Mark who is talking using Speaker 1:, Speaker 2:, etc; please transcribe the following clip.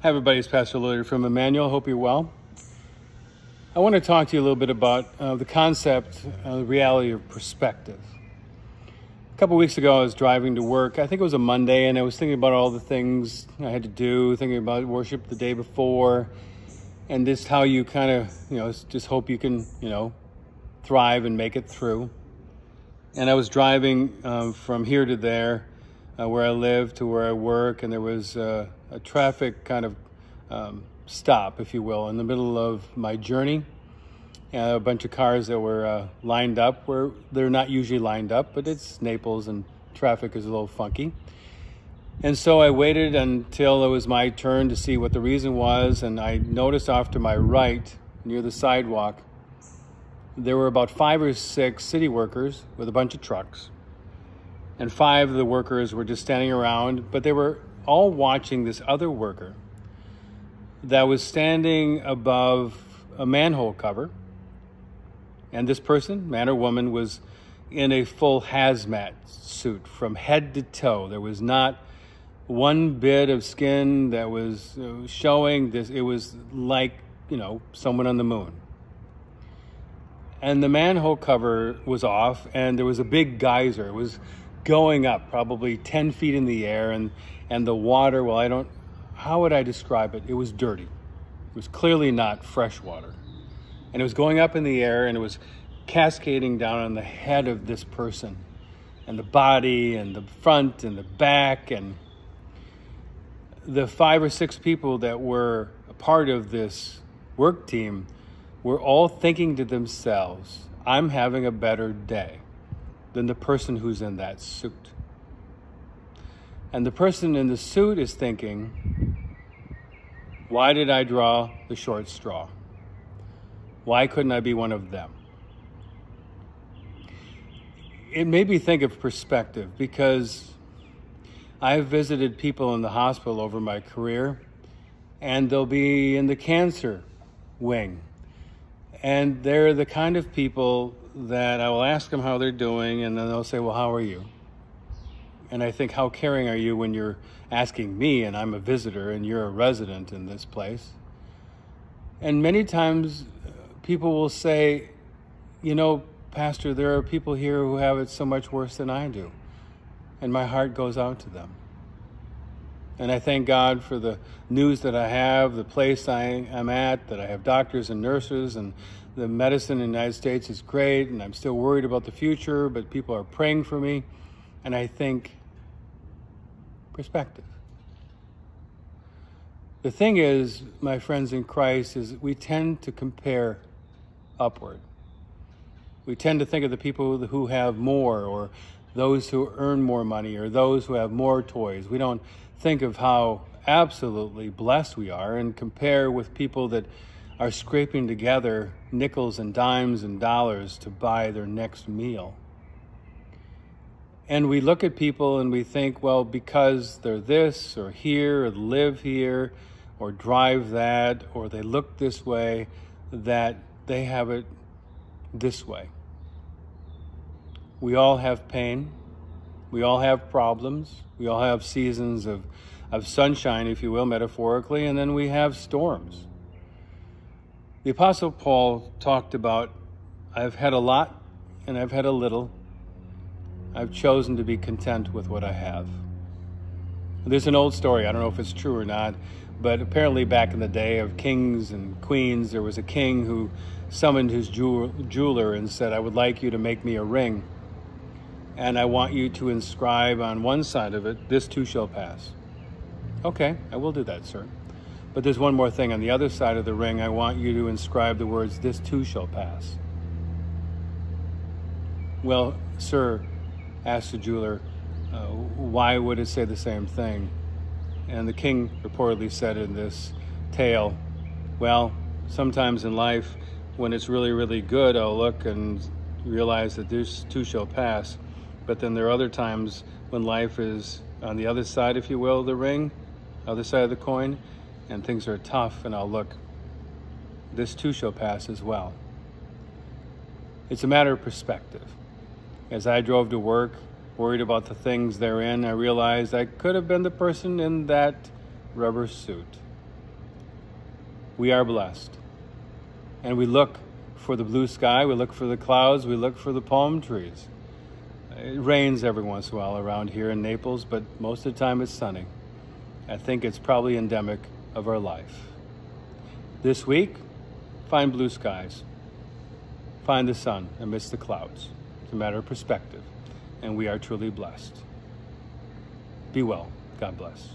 Speaker 1: Hi, everybody. It's Pastor Lloyd from Emmanuel. Hope you're well. I want to talk to you a little bit about uh, the concept, uh, the reality of perspective. A couple weeks ago, I was driving to work. I think it was a Monday, and I was thinking about all the things I had to do, thinking about worship the day before, and just how you kind of, you know, just hope you can, you know, thrive and make it through. And I was driving um, from here to there uh, where I live to where I work, and there was uh, a traffic kind of um, stop, if you will, in the middle of my journey. Uh, a bunch of cars that were uh, lined up where they're not usually lined up, but it's Naples and traffic is a little funky. And so I waited until it was my turn to see what the reason was, and I noticed off to my right, near the sidewalk, there were about five or six city workers with a bunch of trucks and five of the workers were just standing around, but they were all watching this other worker that was standing above a manhole cover. And this person, man or woman, was in a full hazmat suit from head to toe. There was not one bit of skin that was uh, showing this. It was like, you know, someone on the moon. And the manhole cover was off, and there was a big geyser. It was going up probably 10 feet in the air and and the water well i don't how would i describe it? It was dirty. It was clearly not fresh water. And it was going up in the air and it was cascading down on the head of this person. And the body and the front and the back and the five or six people that were a part of this work team were all thinking to themselves i'm having a better day than the person who's in that suit. And the person in the suit is thinking, why did I draw the short straw? Why couldn't I be one of them? It made me think of perspective because I've visited people in the hospital over my career, and they'll be in the cancer wing. And they're the kind of people that I will ask them how they're doing, and then they'll say, Well, how are you? And I think, How caring are you when you're asking me, and I'm a visitor, and you're a resident in this place? And many times uh, people will say, You know, Pastor, there are people here who have it so much worse than I do. And my heart goes out to them. And I thank God for the news that I have, the place I am at, that I have doctors and nurses, and the medicine in the United States is great, and I'm still worried about the future, but people are praying for me. And I think perspective. The thing is, my friends in Christ, is we tend to compare upward. We tend to think of the people who have more, or those who earn more money, or those who have more toys. We don't think of how absolutely blessed we are and compare with people that are scraping together nickels and dimes and dollars to buy their next meal. And we look at people and we think, well, because they're this or here or live here or drive that or they look this way, that they have it this way. We all have pain. We all have problems. We all have seasons of, of sunshine, if you will, metaphorically, and then we have storms. The Apostle Paul talked about I've had a lot and I've had a little. I've chosen to be content with what I have. There's an old story, I don't know if it's true or not, but apparently back in the day of kings and queens, there was a king who summoned his jeweler and said, I would like you to make me a ring. And I want you to inscribe on one side of it, this too shall pass. Okay, I will do that, sir. But there's one more thing. On the other side of the ring, I want you to inscribe the words, This too shall pass. Well, sir, asked the jeweler, uh, why would it say the same thing? And the king reportedly said in this tale, Well, sometimes in life, when it's really, really good, I'll look and realize that this too shall pass. But then there are other times when life is on the other side, if you will, the ring, other side of the coin, and things are tough, and I'll look, this too shall pass as well. It's a matter of perspective. As I drove to work, worried about the things therein, I realized I could have been the person in that rubber suit. We are blessed. And we look for the blue sky, we look for the clouds, we look for the palm trees. It rains every once in a while around here in Naples, but most of the time it's sunny. I think it's probably endemic of our life. This week, find blue skies. Find the sun amidst the clouds. It's a matter of perspective, and we are truly blessed. Be well. God bless.